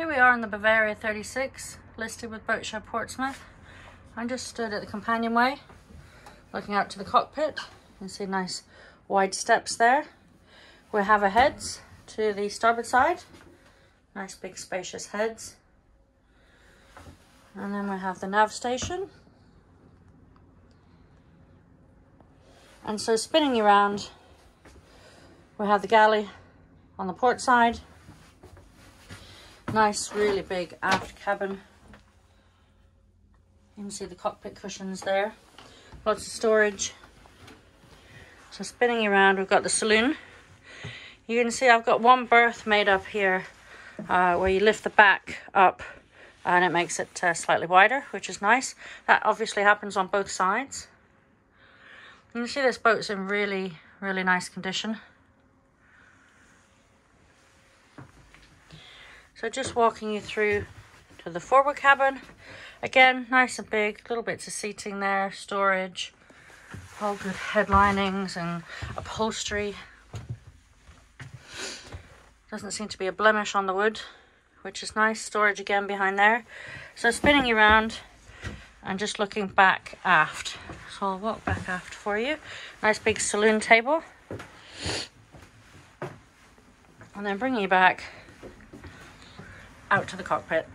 Here we are in the Bavaria 36, listed with Boat Portsmouth. I'm just stood at the companionway, looking out to the cockpit. You can see nice wide steps there. We have our heads to the starboard side. Nice big spacious heads. And then we have the nav station. And so spinning around, we have the galley on the port side. Nice, really big aft cabin. You can see the cockpit cushions there. Lots of storage. So spinning around, we've got the saloon. You can see I've got one berth made up here uh, where you lift the back up and it makes it uh, slightly wider, which is nice. That obviously happens on both sides. You can see this boat's in really, really nice condition. So just walking you through to the forward cabin. Again, nice and big, little bits of seating there, storage, all good headlinings and upholstery. Doesn't seem to be a blemish on the wood, which is nice. Storage again behind there. So spinning you around and just looking back aft. So I'll walk back aft for you. Nice big saloon table. And then bring you back out to the cockpit.